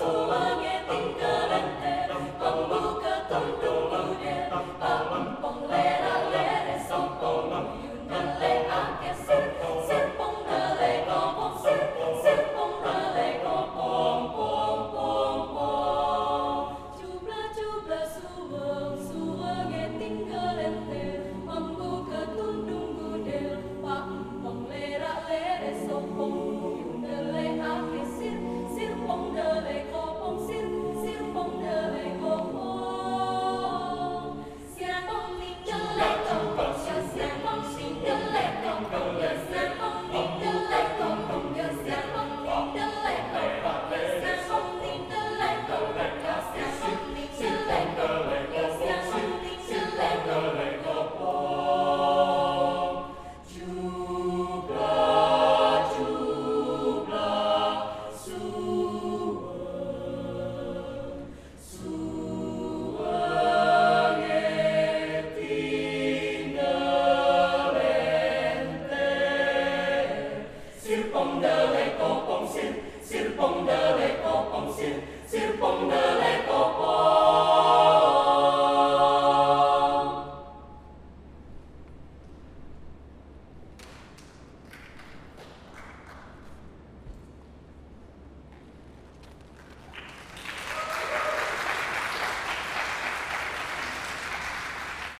soul.